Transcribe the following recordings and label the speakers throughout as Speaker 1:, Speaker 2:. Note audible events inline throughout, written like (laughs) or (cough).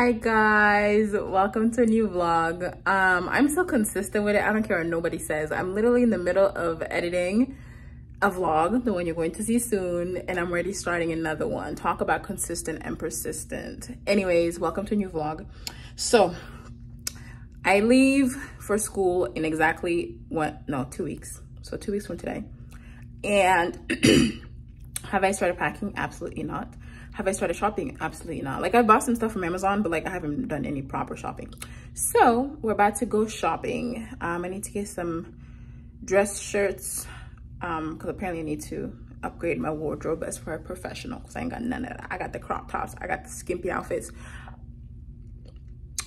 Speaker 1: hi guys. Welcome to a new vlog. Um i'm so consistent with it. I don't care what nobody says. I'm literally in the middle of editing a vlog the one you're going to see soon and i'm already starting another one. Talk about consistent and persistent. Anyways welcome to a new vlog. So i leave for school in exactly what no two weeks. So two weeks from today. And (clears throat) have i started packing? Absolutely not have I started shopping? Absolutely not. Like I bought some stuff from Amazon, but like I haven't done any proper shopping. So we're about to go shopping. Um, I need to get some dress shirts um, because apparently I need to upgrade my wardrobe as for a professional because I ain't got none of that. I got the crop tops, I got the skimpy outfits,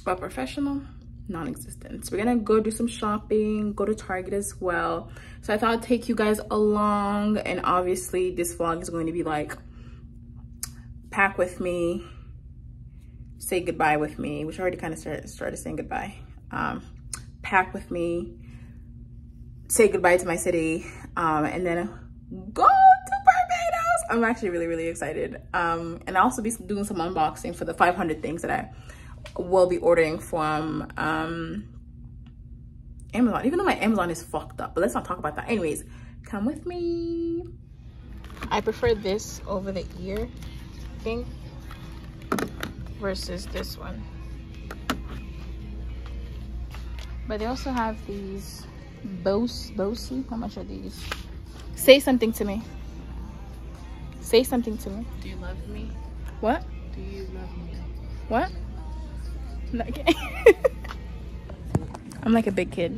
Speaker 1: but professional, non-existent. So we're gonna go do some shopping, go to Target as well. So I thought I'd take you guys along and obviously this vlog is going to be like pack with me, say goodbye with me, which I already kind of started, started saying goodbye. Um, pack with me, say goodbye to my city, um, and then go to Barbados. I'm actually really, really excited. Um, and I'll also be doing some unboxing for the 500 things that I will be ordering from um, Amazon, even though my Amazon is fucked up, but let's not talk about that. Anyways, come with me. I prefer this over the ear thing versus this one. But they also have these Bose, Bose, how much are these? Say something to me. Say something to me.
Speaker 2: Do you love me?
Speaker 1: What?
Speaker 2: Do you love me?
Speaker 1: What? No, okay. (laughs) I'm like a big kid.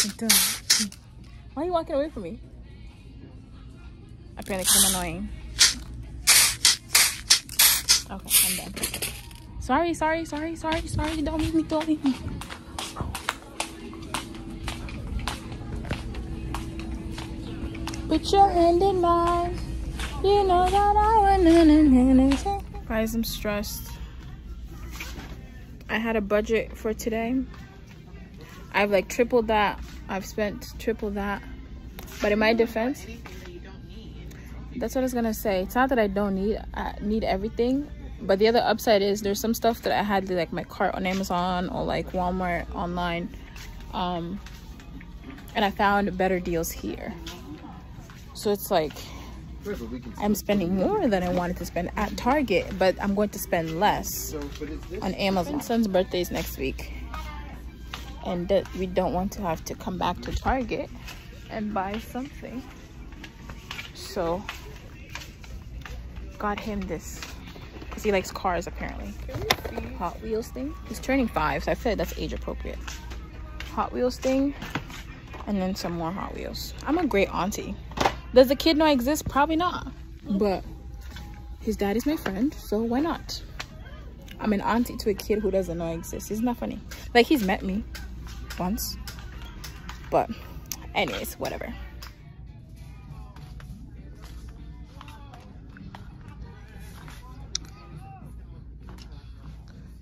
Speaker 1: Why are you walking away from me? Apparently because I'm annoying. Okay, I'm done. Sorry, sorry, sorry, sorry, sorry. Don't leave me, don't leave me. Put your hand in mine. You know that I would. Guys, I'm stressed. I had a budget for today. I've like tripled that. I've spent triple that. But in my defense, that's what I was gonna say. It's not that I don't need I need everything, but the other upside is there's some stuff that I had like my cart on Amazon or like Walmart online, um, and I found better deals here. So it's like I'm spending more than I wanted to spend at Target, but I'm going to spend less on Amazon. My son's birthday is next week and that we don't want to have to come back to Target and buy something. So got him this because he likes cars apparently. Hot Wheels thing. He's turning five, so I feel like that's age appropriate. Hot Wheels thing, and then some more Hot Wheels. I'm a great auntie. Does the kid know I exist? Probably not. But his dad is my friend, so why not? I'm an auntie to a kid who doesn't know I exist. Isn't that funny? Like he's met me once. But anyways, whatever.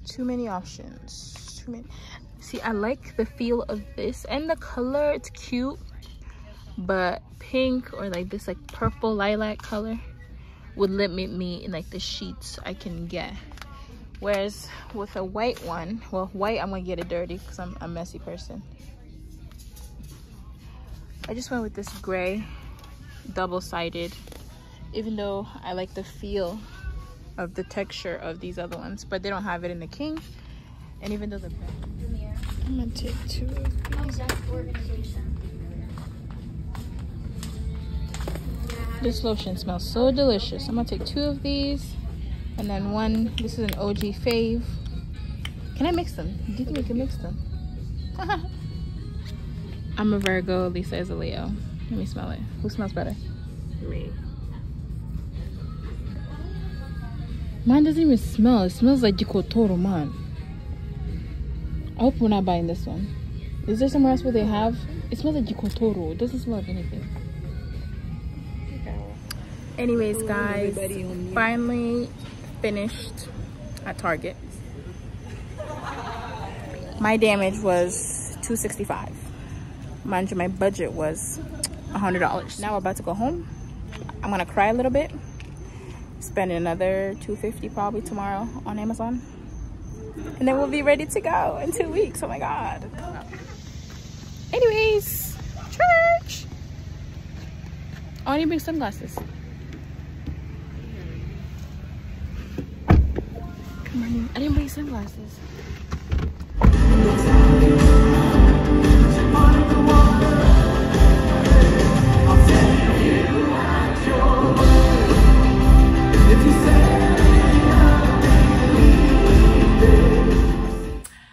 Speaker 1: Too many options. Too many. See, I like the feel of this and the color. It's cute. But pink or like this like purple lilac color would limit me in like the sheets I can get. Whereas with a white one, well, white, I'm gonna get it dirty because I'm a messy person. I just went with this gray, double-sided, even though I like the feel of the texture of these other ones, but they don't have it in the King. And even though the I'm gonna take two of these. Oh, this lotion smells so delicious. I'm gonna take two of these and then one, this is an OG fave. Can I mix them? Do you think we can mix them? (laughs) I'm a Virgo, Lisa is a Leo. Let me smell it. Who smells better?
Speaker 2: Me.
Speaker 1: Mine doesn't even smell. It smells like Jikotoro, man. I hope we're not buying this one. Is there somewhere else where they have? It smells like Jikotoro. It doesn't smell like anything. Anyways, guys, finally finished at Target. My damage was 265. Mind you, my budget was hundred dollars. Now we're about to go home. I'm gonna cry a little bit. Spend another 250 probably tomorrow on Amazon. And then we'll be ready to go in two weeks. Oh my god. Anyways, church. I want to bring sunglasses. On, I didn't bring sunglasses.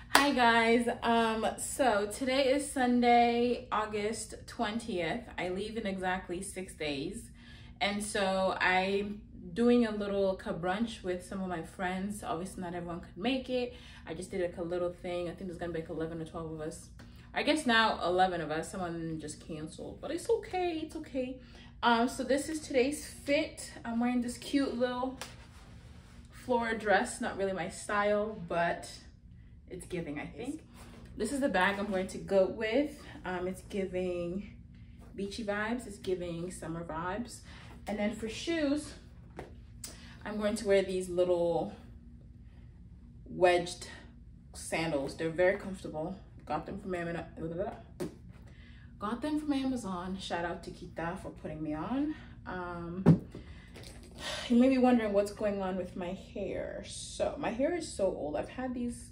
Speaker 1: Hi guys, um, so today is Sunday, August 20th. I leave in exactly six days. And so I'm doing a little cup brunch with some of my friends. Obviously not everyone could make it. I just did like a little thing. I think there's gonna be like 11 or 12 of us. I guess now 11 of us, someone just canceled, but it's okay, it's okay. Um, so this is today's fit. I'm wearing this cute little floral dress, not really my style, but it's giving, I think. This is the bag I'm going to go with. Um, it's giving beachy vibes, it's giving summer vibes. And then for shoes, I'm going to wear these little wedged sandals. They're very comfortable. Got them from Amazon. Got them from Amazon. Shout out to Kita for putting me on. Um, you may be wondering what's going on with my hair. So my hair is so old. I've had these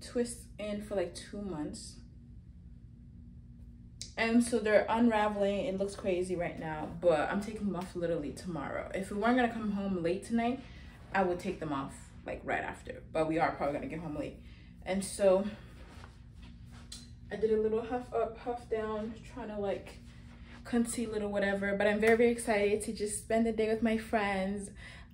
Speaker 1: twists in for like two months. And so they're unraveling. It looks crazy right now, but I'm taking them off literally tomorrow. If we weren't gonna come home late tonight, I would take them off like right after, but we are probably gonna get home late. And so I did a little huff up, huff down, trying to like conceal it or whatever, but I'm very, very excited to just spend the day with my friends.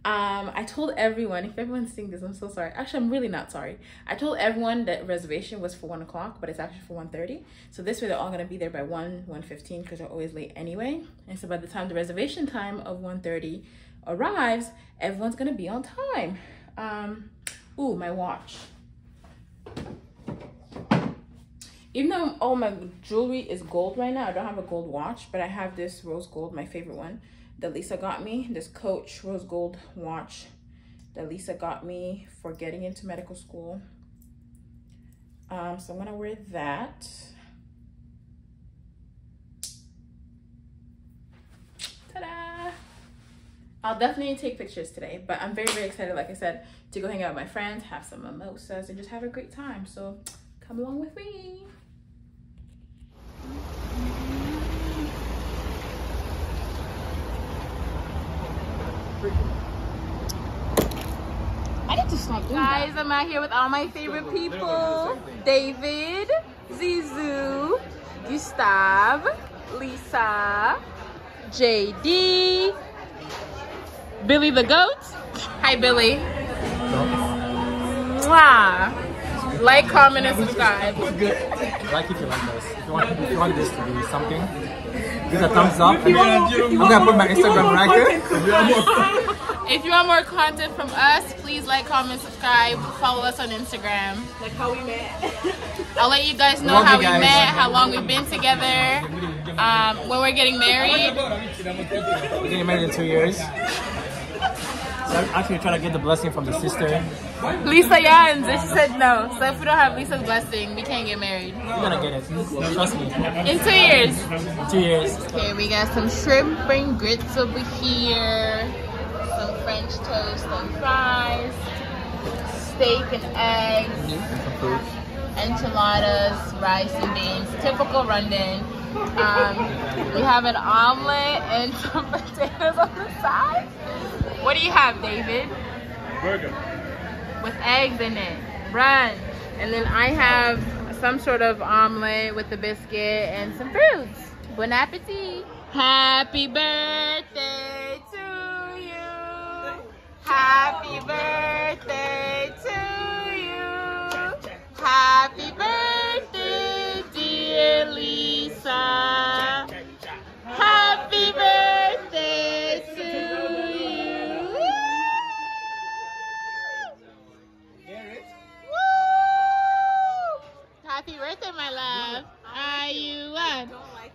Speaker 1: Um, I told everyone, if everyone's seeing this, I'm so sorry. Actually, I'm really not sorry. I told everyone that reservation was for one o'clock, but it's actually for 1.30. So this way they're all gonna be there by 1, 1.15 because they're always late anyway. And so by the time the reservation time of 1.30 arrives, everyone's gonna be on time. Um, ooh, my watch. Even though all my jewelry is gold right now, I don't have a gold watch, but I have this rose gold, my favorite one that Lisa got me, this Coach Rose Gold watch that Lisa got me for getting into medical school. Um, so I'm gonna wear that. Ta-da! I'll definitely take pictures today, but I'm very, very excited, like I said, to go hang out with my friends, have some mimosas, and just have a great time. So come along with me. I stop doing Guys, that. I'm out here with all my favorite people. David, Zizu, Gustav, Lisa, JD, Billy the goat. Hi, Billy. Mwah. Like, comment, and subscribe.
Speaker 3: Good. Like if you like this. If you want, if you want this to be something, give a thumbs up. And I'm gonna put my Instagram right here. (laughs)
Speaker 1: If you want more content from us, please like, comment, subscribe, follow us on Instagram.
Speaker 2: Like how we met. (laughs)
Speaker 1: I'll let you guys know how
Speaker 3: you
Speaker 1: we
Speaker 3: guys.
Speaker 1: met, how long we've been together, um, when we're getting married.
Speaker 3: We're getting married in two years. So I'm actually trying to get the blessing from the sister.
Speaker 1: Lisa Yans, and she said no. So if we don't have Lisa's blessing, we can't get married.
Speaker 3: We're gonna get it. Trust me.
Speaker 1: In two years.
Speaker 3: Two years.
Speaker 1: Okay, we got some shrimp and grits over here, some French toast and fries, steak and eggs, enchiladas, rice and beans, typical London. Um, we have an omelet and (laughs) some potatoes on the side. What do you have, David?
Speaker 3: Burger.
Speaker 1: With eggs in it. Brunch. And then I have some sort of omelet with a biscuit and some fruits. Bon appetit. Happy birthday to you. Happy birthday to you. Happy birthday, dear Lisa. Happy birthday to you. Woo! Happy birthday, my love. Are you one?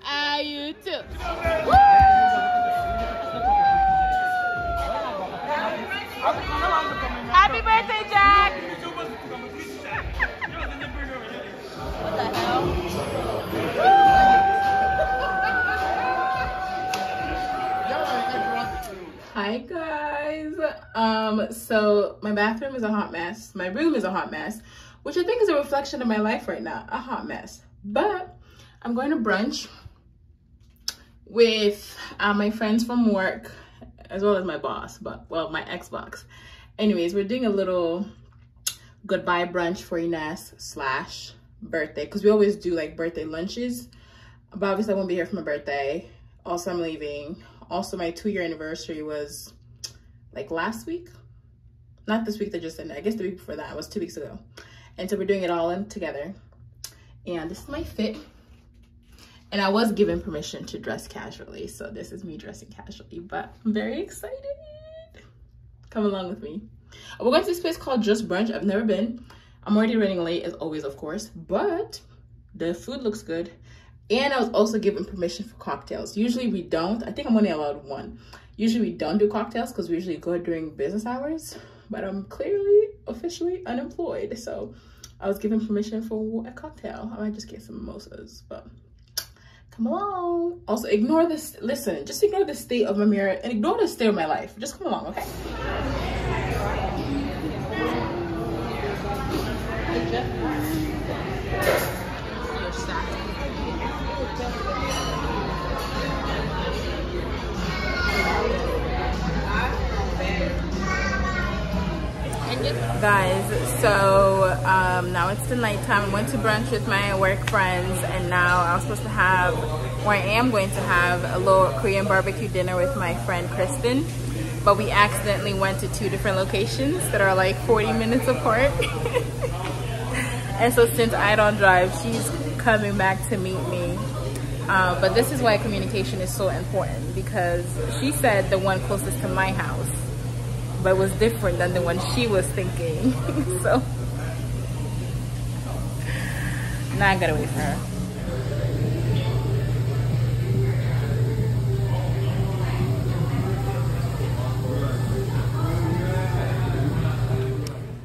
Speaker 1: Are you too. Happy birthday, Jack! what the hell? Hi guys. Um, so my bathroom is a hot mess. My room is a hot mess, which I think is a reflection of my life right now. A hot mess. But I'm going to brunch with uh, my friends from work, as well as my boss, but well, my ex-boss. Anyways, we're doing a little goodbye brunch for Ines slash birthday because we always do like birthday lunches. But obviously I won't be here for my birthday. Also, I'm leaving. Also, my two-year anniversary was like last week. Not this week that just ended. I guess the week before that. Was two weeks ago. And so we're doing it all in together. And this is my fit. And I was given permission to dress casually. So this is me dressing casually. But I'm very excited. Come along with me. We're going to this place called Just Brunch. I've never been. I'm already running late as always, of course. But the food looks good. And I was also given permission for cocktails. Usually we don't. I think I'm only allowed one. Usually we don't do cocktails because we usually go during business hours. But I'm clearly officially unemployed. So I was given permission for a cocktail. I might just get some mimosas, but come along. Also ignore this, listen, just ignore the state of my mirror and ignore the state of my life. Just come along, okay? Guys. So um, now it's the nighttime. I went to brunch with my work friends and now i was supposed to have or i am going to have a little korean barbecue dinner with my friend kristen. But we accidentally went to two different locations that are like 40 minutes apart. (laughs) And so since i don't drive she's coming back to meet me. Uh, but this is why communication is so important because she said the one closest to my house but it was different than the one she was thinking. (laughs) so now I gotta wait for her.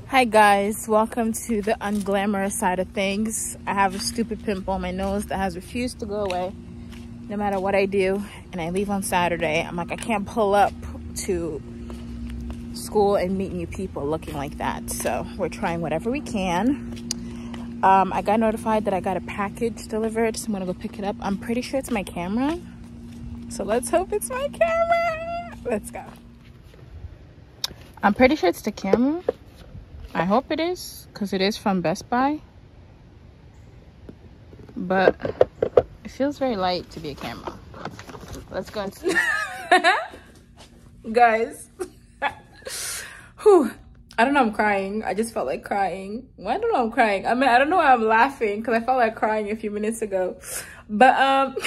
Speaker 1: Hi guys, welcome to the unglamorous side of things. I have a stupid pimple on my nose that has refused to go away no matter what I do. And I leave on Saturday. I'm like, I can't pull up to school and meet new people looking like that. So we're trying whatever we can. Um, I got notified that I got a package delivered, so I'm gonna go pick it up. I'm pretty sure it's my camera. So let's hope it's my camera. Let's go. I'm pretty sure it's the camera. I hope it is, because it is from Best Buy. But it feels very light to be a camera. Let's go and (laughs) see. Guys. Whew. I don't know I'm crying. I just felt like crying. Well, I don't know I'm crying. I mean, I don't know why I'm laughing because I felt like crying a few minutes ago. But um (laughs)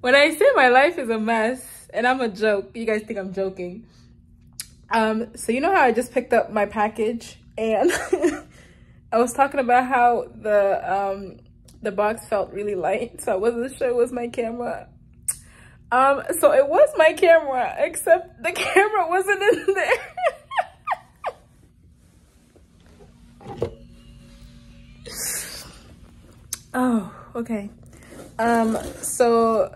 Speaker 1: when I say my life is a mess and I'm a joke, you guys think I'm joking. Um, so you know how I just picked up my package and (laughs) I was talking about how the um the box felt really light, so I wasn't sure it was my camera. Um, so it was my camera, except the (laughs) camera wasn't in there. (laughs) oh, okay. Um, so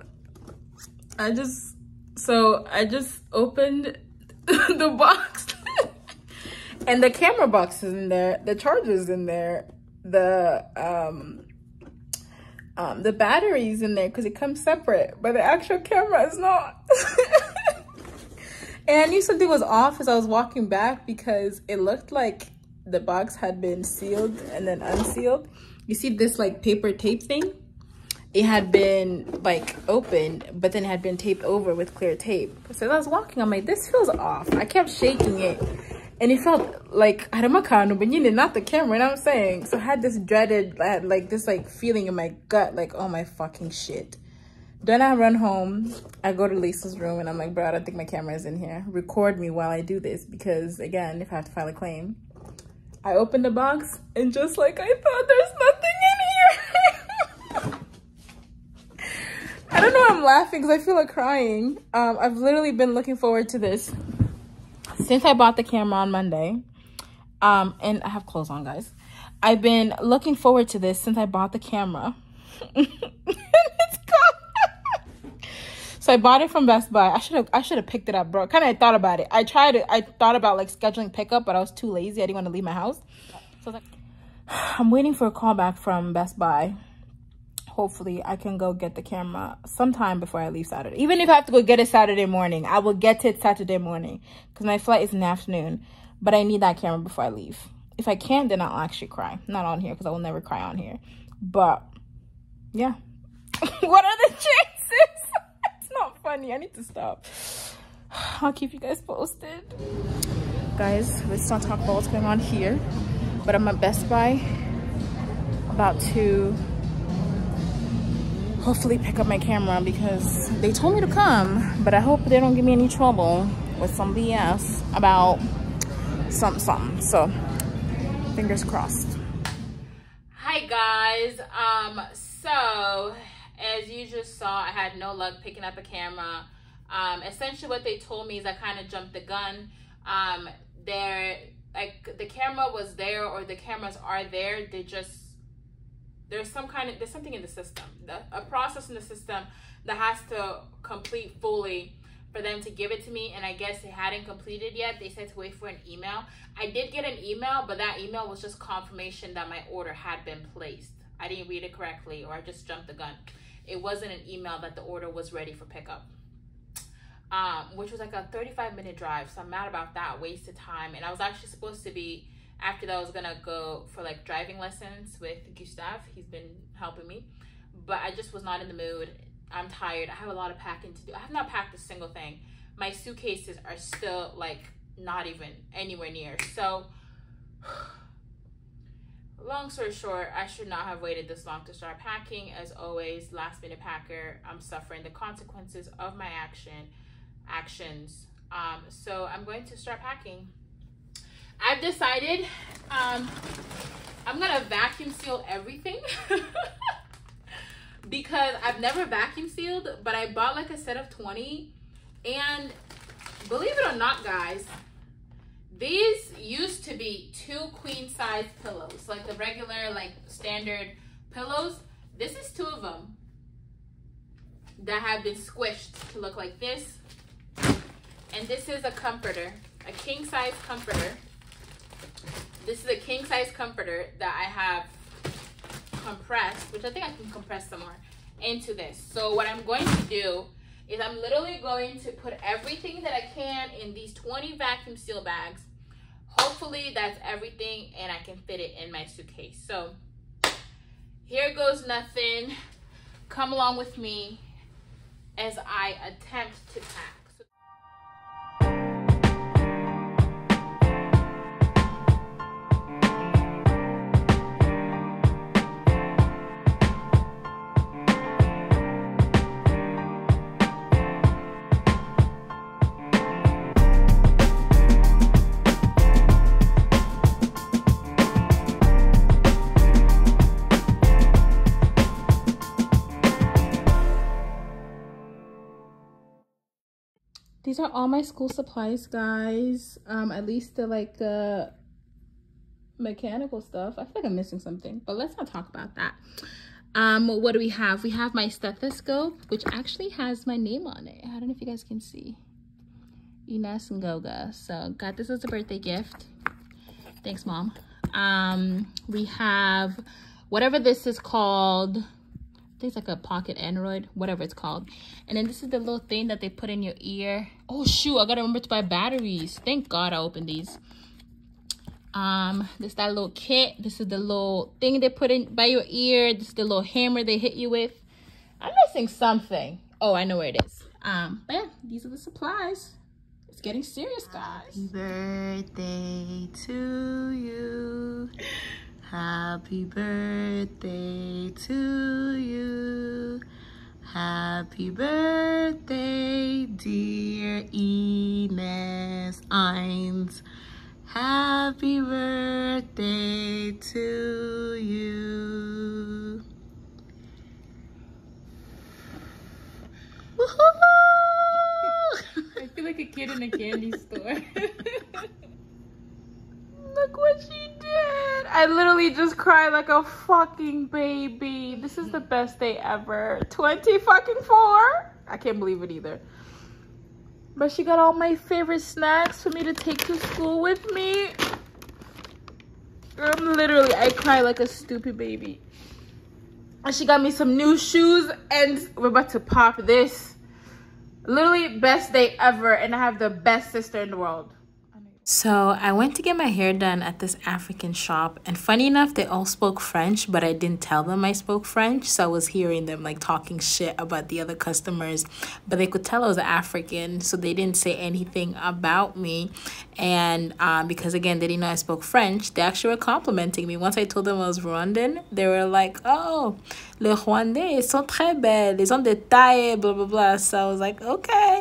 Speaker 1: I just, so I just opened (laughs) the box and the camera box is in there, the charger's in there, the, um, um, the batteries in there because it comes separate, but the actual camera is not. (laughs) and I knew something was off as I was walking back because it looked like the box had been sealed and then unsealed. You see this like paper tape thing? It had been like opened, but then had been taped over with clear tape. So as I was walking, I'm like, this feels off. I kept shaking it and it felt like Haramakano, but you know, not the camera, you know what I'm saying? So I had this dreaded, I like this like feeling in my gut, like, oh my fucking shit. Then I run home, I go to Lisa's room and I'm like, bro, I don't think my camera is in here. Record me while I do this because again, if I have to file a claim. I open the box and just like I thought, there's nothing in here. (laughs) I don't know I'm laughing because I feel like crying. Um, I've literally been looking forward to this since I bought the camera on Monday. Um, and I have clothes on, guys. I've been looking forward to this since I bought the camera. (laughs) so I bought it from Best Buy. I should have I should have picked it up, bro. Kind of thought about it. I tried. I thought about like scheduling pickup, but I was too lazy. I didn't want to leave my house. So I was like, (sighs) I'm waiting for a call back from Best Buy. Hopefully, I can go get the camera sometime before I leave Saturday. Even if I have to go get it Saturday morning, I will get it Saturday morning because my flight is in the afternoon. But I need that camera before I leave. If I can't, then I'll actually cry. Not on here because I will never cry on here. But yeah. (laughs) what are the chances? (laughs) it's not funny. I need to stop. (sighs) I'll keep you guys posted. Guys, let's not talk about what's going on here. But I'm at Best Buy. About to hopefully pick up my camera because they told me to come. But I hope they don't give me any trouble with some BS about something, something. So fingers crossed. Hi guys. Um, so as you just saw, I had no luck picking up a camera. Um, essentially what they told me is I kind of jumped the gun. Um, there, like the camera was there or the cameras are there. They just, there's some kind of, there's something in the system, the, a process in the system that has to complete fully for them to give it to me and I guess it hadn't completed yet. They said to wait for an email. I did get an email, but that email was just confirmation that my order had been placed. I didn't read it correctly or I just jumped the gun. It wasn't an email that the order was ready for pickup. Um, which was like a 35 minute drive. So I'm mad about that, wasted time. And I was actually supposed to be, after that I was gonna go for like driving lessons with Gustav. He's been helping me. But I just was not in the mood. I'm tired. I have a lot of packing to do. I have not packed a single thing. My suitcases are still like not even anywhere near. So (sighs) long story short, I should not have waited this long to start packing. As always, last minute packer, I'm suffering the consequences of my action actions. Um, so I'm going to start packing. I've decided um, I'm gonna vacuum seal everything (laughs) because I've never vacuum sealed, but I bought like a set of 20 and believe it or not, guys, these used to be two queen size pillows, like the regular, like standard pillows. This is two of them that have been squished to look like this. And this is a comforter, a king size comforter. This is a king size comforter that I have compressed, which I think I can compress some more, into this. So what I'm going to do is I'm literally going to put everything that I can in these 20 vacuum seal bags hopefully that's everything and I can fit it in my suitcase. So here goes nothing. Come along with me as I attempt to pack. Are all my school supplies guys. Um at least the like the mechanical stuff. I feel like i'm missing something but let's not talk about that. Um what do we have? We have my stethoscope which actually has my name on it. I don't know if you guys can see. Ines Ngoga. So got this as a birthday gift. Thanks, mom. Um, we have whatever this is called it's like a pocket android whatever it's called. And then this is the little thing that they put in your ear. Oh shoot i gotta remember to buy batteries. Thank god i opened these. Um this that little kit. This is the little thing they put in by your ear. This is the little hammer they hit you with. I'm missing something. Oh i know where it is. Um but yeah these are the supplies. It's getting serious guys.
Speaker 2: Happy birthday to you Happy birthday to you. Happy birthday, dear Ines Eins. Happy birthday to you. (laughs)
Speaker 4: I feel like a kid in a candy store. (laughs) Look what she did. I literally just cried like a fucking baby. This is the best day ever. 20 fucking four. I can't believe it either. But she got all my favorite snacks for me to take to school with me. I'm literally, I cry like a stupid baby. And she got me some new shoes and we're about to pop this. Literally best day ever and I have the best sister in the world.
Speaker 1: So I went to get my hair done at this African shop, and funny enough, they all spoke French, but I didn't tell them I spoke French, so I was hearing them like talking shit about the other customers, but they could tell I was African, so they didn't say anything about me. And um, because again, they didn't know I spoke French, they actually were complimenting me. Once I told them I was Rwandan, they were like, "Oh, les Rwandais sont très belles, ils ont des tailles, blah blah blah." So I was like, "Okay."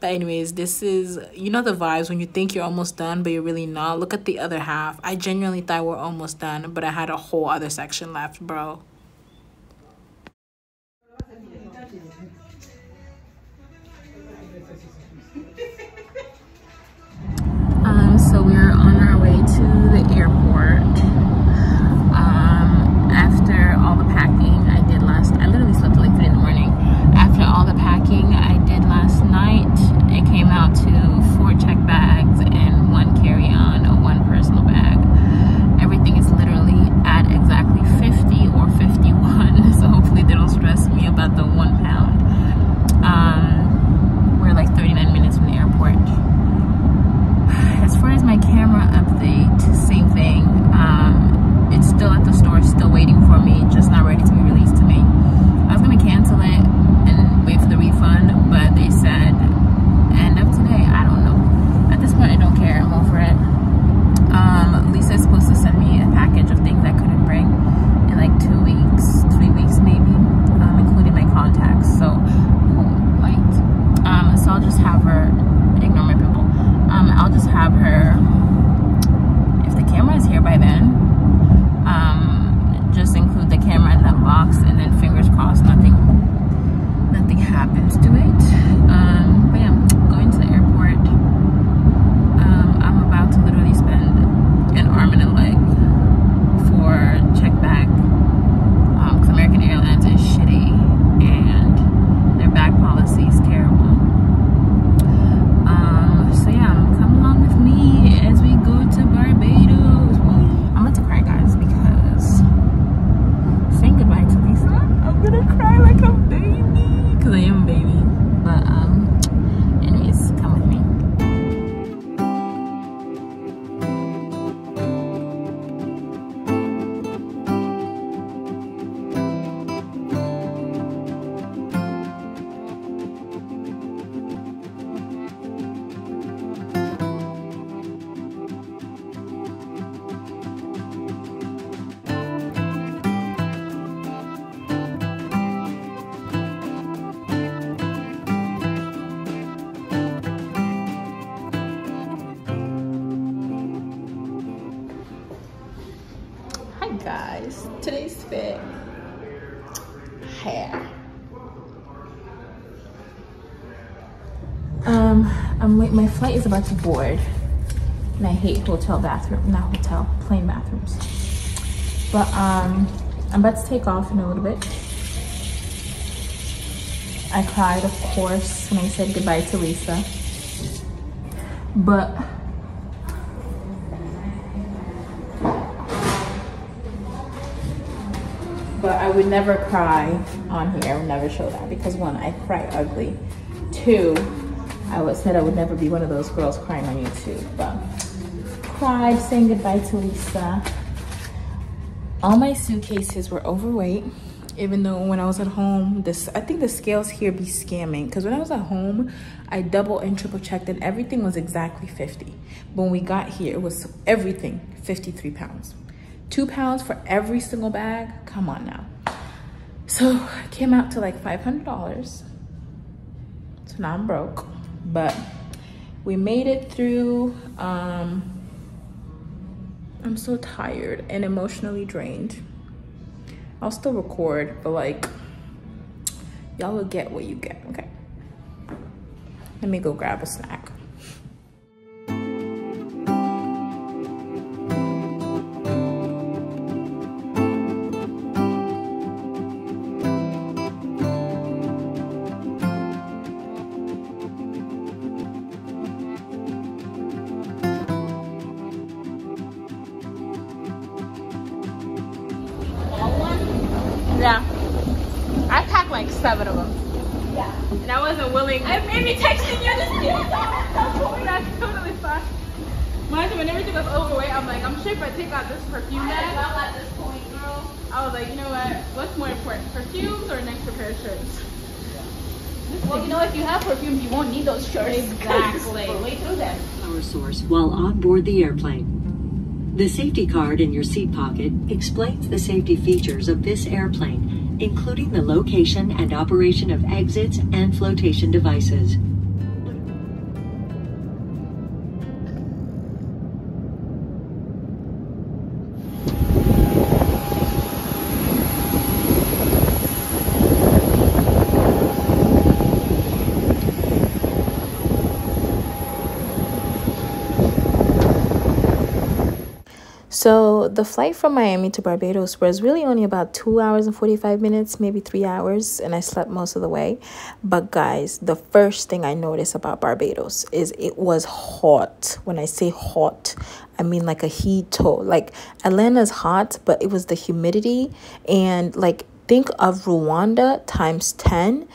Speaker 1: But anyways, this is you know the vibes when you think you're almost done but you're really not. Look at the other half. I genuinely thought we're almost done, but I had a whole other section left, bro. Guys,
Speaker 4: today's fit hair.
Speaker 1: Um, I'm. My flight is about to board, and I hate hotel bathroom, not hotel, plane bathrooms. But um, I'm about to take off in a little bit. I cried, of course, when I said goodbye to Lisa. But I would never cry on here. I would never show that because one, I cry ugly. Two, I would said I would never be one of those girls crying on YouTube. But cried, saying goodbye to Lisa. All my suitcases were overweight. Even though when I was at home, this I think the scales here be scamming. Because when I was at home, I double and triple checked and everything was exactly 50. But when we got here, it was everything 53 pounds two pounds for every single bag come on now so it came out to like $500 so now i'm broke. But we made it through um i'm so tired and emotionally drained. I'll still record but like y'all will get what you get okay?
Speaker 5: Let me go grab a snack. Exactly.
Speaker 6: Power source while on board the airplane. The safety card in your seat pocket explains the safety features of this airplane, including the location and operation of exits and flotation devices.
Speaker 1: The flight from Miami to Barbados was really only about two hours and 45 minutes, maybe three hours, and I slept most of the way. But guys, the first thing I noticed about Barbados is it was hot. When I say hot, I mean like a heat heato. Like Atlanta's hot, but it was the humidity and like think of Rwanda times 10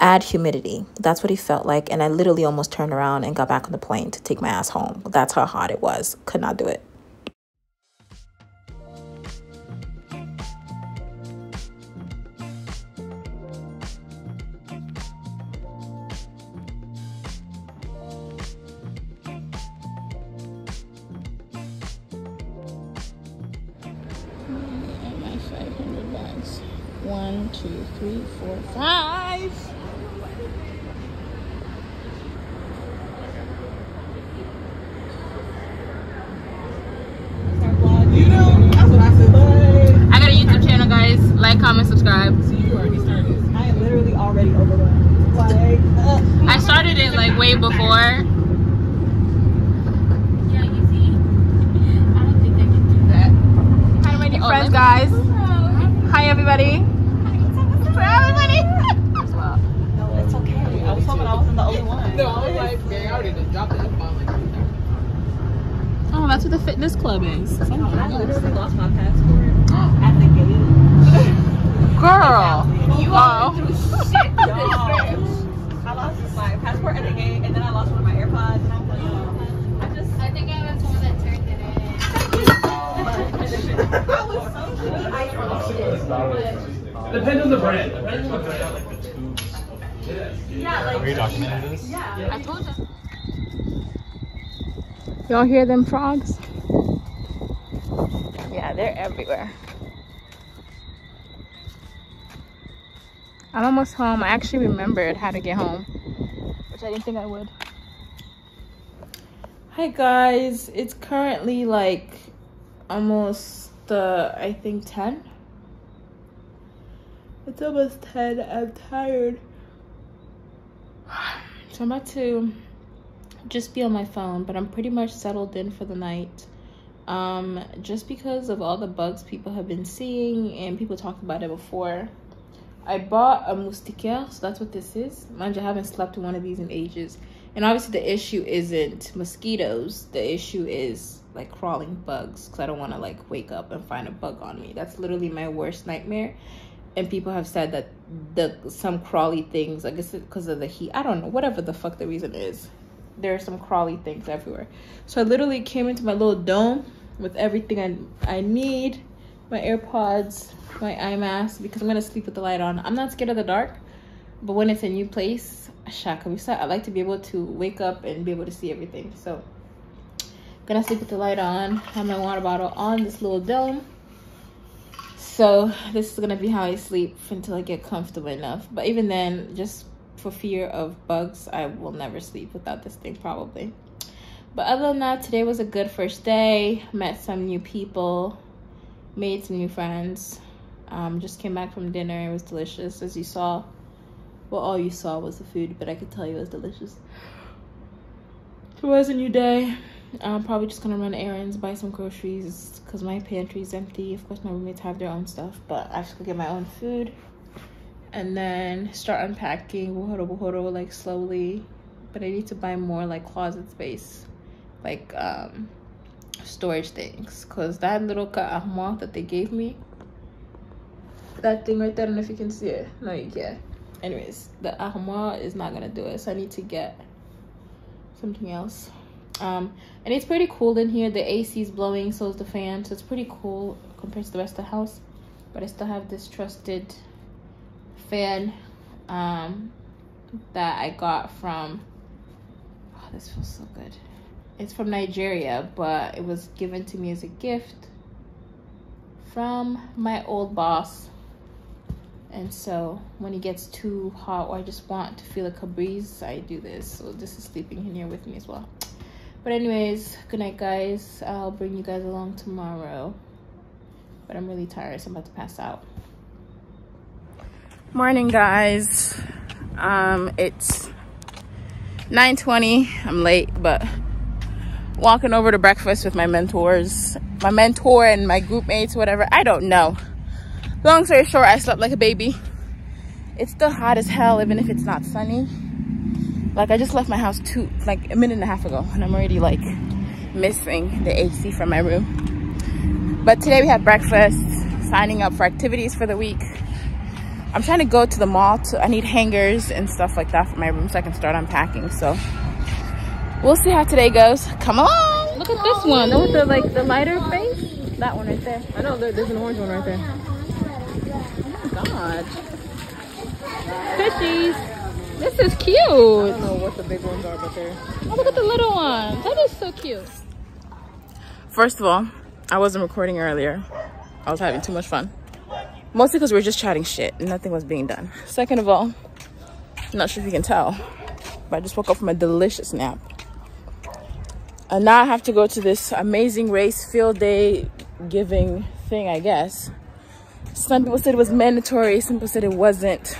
Speaker 1: add humidity. That's what it felt like. And I literally almost turned around and got back on the plane to take my ass home. That's how hot it was. Could not do it. 500 bags. One, two, three, four, five. I got a YouTube channel, guys. Like, comment, subscribe.
Speaker 2: I am literally already overwhelmed. Like, uh,
Speaker 1: I started it like way before. Hi, my new friends, guys. Hi, everybody. Hi, everybody.
Speaker 2: no, it's okay. I was hoping I wasn't the only one.
Speaker 7: No, I was like, man, I already just dropped the F-bomb like three times.
Speaker 1: Oh, that's what the fitness club is.
Speaker 2: I literally lost my passport at the gate.
Speaker 1: Girl.
Speaker 8: You
Speaker 1: Oh.
Speaker 8: all been through shit with this
Speaker 2: Y'all.
Speaker 8: bitch.
Speaker 2: I lost my passport at the gate, and then I lost one of my AirPods, and I was like, oh, I just.
Speaker 8: I think I was the one that turned it in.
Speaker 2: I was so good. I trusted.
Speaker 7: Depends on the brand. Depends on the brand.
Speaker 2: Yeah, like.
Speaker 7: Are you documenting this?
Speaker 2: Yeah.
Speaker 1: I told you. Y'all hear them frogs? Yeah, they're everywhere. I'm almost home. I actually remembered how to get home, which I didn't think I would. Hi guys, it's currently like almost uh, I think 10. It's almost 10. I'm tired. (sighs) So I'm about to just be on my phone, but I'm pretty much settled in for the night. Um, just because of all the bugs people have been seeing and people talked about it before. I bought a moustiquaire, so that's what this is. Mind you, I haven't slept in one of these in ages. And obviously the issue isn't mosquitoes. The issue is like crawling bugs because I don't want to like wake up and find a bug on me. That's literally my worst nightmare. And people have said that the some crawly things, I guess because of the heat, I don't know, whatever the fuck the reason is. There are some crawly things everywhere. So I literally came into my little dome with everything I, I need, my AirPods, my eye mask, because I'm gonna sleep with the light on. I'm not scared of the dark, but when it's a new place, shaka I like to be able to wake up and be able to see everything. So gonna sleep with the light on, have my water bottle on this little dome. So this is gonna be how I sleep until I get comfortable enough. But even then, just for fear of bugs, I will never sleep without this thing probably. But other than that, today was a good first day. Met some new people, made some new friends. Um, just came back from dinner. It was delicious, as you saw.
Speaker 7: well, all you saw was the food, but I could tell you it was delicious. It was a new day. I'm probably just gonna run errands, buy some groceries, because my pantry's empty. Of course, my roommates have their own stuff, but I should go get my own food. And then start unpacking, buhoro buhoro, like slowly. But I need to buy more like closet space, like um, storage things. Because that little ka'ahma that they gave me, that thing right there, I don't know if you can see it. No, you can't. Anyways, the ahma is not gonna do it, so I need to get something else um and it's pretty cool in here. The ac is blowing so is the fan. So it's pretty cool compared to the rest of the house. But i still have this trusted fan um that i got from oh this feels so good. It's from nigeria but it was given to me as a gift from my old boss. And so when it gets too hot or i just want to feel like a breeze i do this. So this is sleeping in here with me as well but anyways good night guys. I'll bring you guys along tomorrow. But i'm really tired so i'm about to pass out.
Speaker 1: Morning guys. Um it's 9:20. i'm late but walking over to breakfast with my mentors my mentor and my group mates whatever. I don't know. Long story short i slept like a baby. It's still hot as hell even if it's not sunny like i just left my house two like a minute and a half ago and i'm already like missing the ac from my room. But today we had breakfast signing up for activities for the week. I'm trying to go to the mall to, i need hangers and stuff like that for my room so i can start unpacking so. We'll see how today goes. Come on look at this one. With the like the lighter face? That one right there. I know there, there's an orange one right there. Oh my god. Fishies this is cute. I
Speaker 3: don't know what the big ones are, but they're.
Speaker 1: Oh, look at the little ones. That is so cute. First of all, I wasn't recording earlier. I was having too much fun. Mostly because we were just chatting shit nothing was being done. Second of all, I'm not sure if you can tell, but I just woke up from a delicious nap. And now I have to go to this amazing race field day giving thing, I guess. Some people said it was mandatory, some people said it wasn't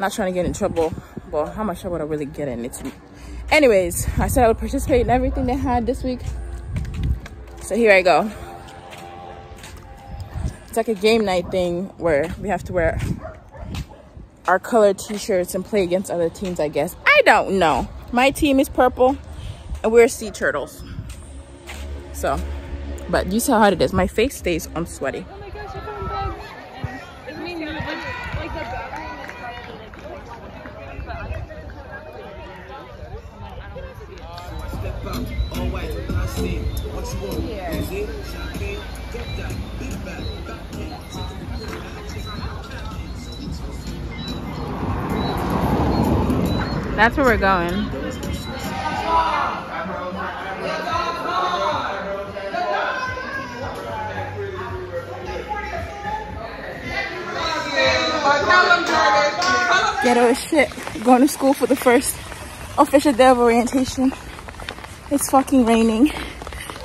Speaker 1: not trying to get in trouble well how much trouble would i really get in? It's anyways i said i would participate in everything they had this week. So here i go. It's like a game night thing where we have to wear our colored t-shirts and play against other teams i guess. I don't know. My team is purple and we're sea turtles. So but you see how it is. My face stays unsweaty That's where we're going. Ghetto as shit. Going to school for the first official day of orientation. It's fucking raining.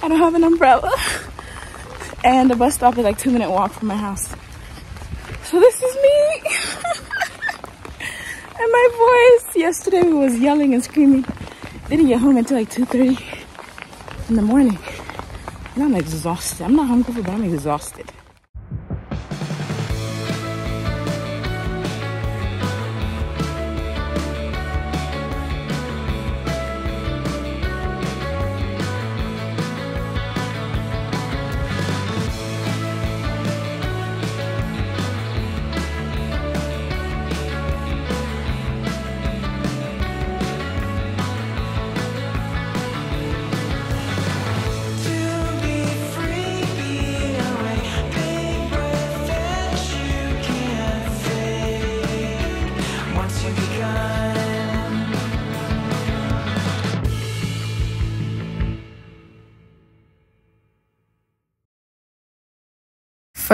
Speaker 1: I don't have an umbrella. And the bus stop is like two minute walk from my house. So this is me. And my voice yesterday we was yelling and screaming. Didn't get home until like 2.30 in the morning. And I'm exhausted. I'm not hungry, but I'm exhausted.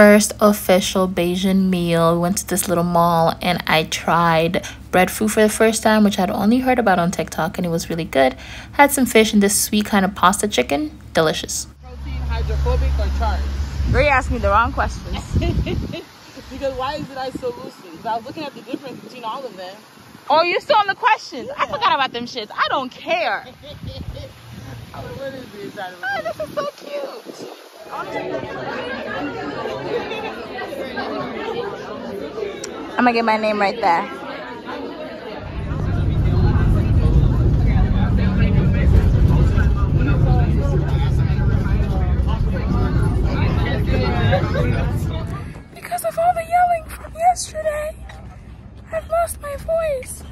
Speaker 7: First official Bajan meal. We went to this little mall and I tried breadfruit for the first time, which I'd only heard about on TikTok, and it was really good. Had some fish and this sweet kind of pasta chicken. Delicious.
Speaker 3: Protein, hydrophobic, or charged?
Speaker 1: You're asking the wrong questions. (laughs)
Speaker 3: because why is it isoleucine?
Speaker 7: because I was looking at the difference between all of them.
Speaker 1: Oh, you're still on the questions. I forgot about them shits. I don't care. (laughs)
Speaker 7: what is this?
Speaker 1: Oh, this is so cute. Oh, I'm gonna get my name right there. Because of all the yelling from yesterday, I've lost my voice.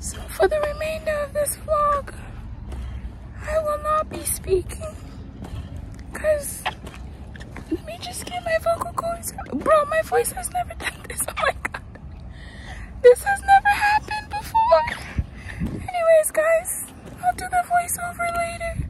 Speaker 1: So for the remainder of this vlog, I will not be speaking. Cause let me just get my vocal cords. Bro, my voice has never done this. Oh my god. This has never happened before. Anyways, guys, I'll do the voiceover later.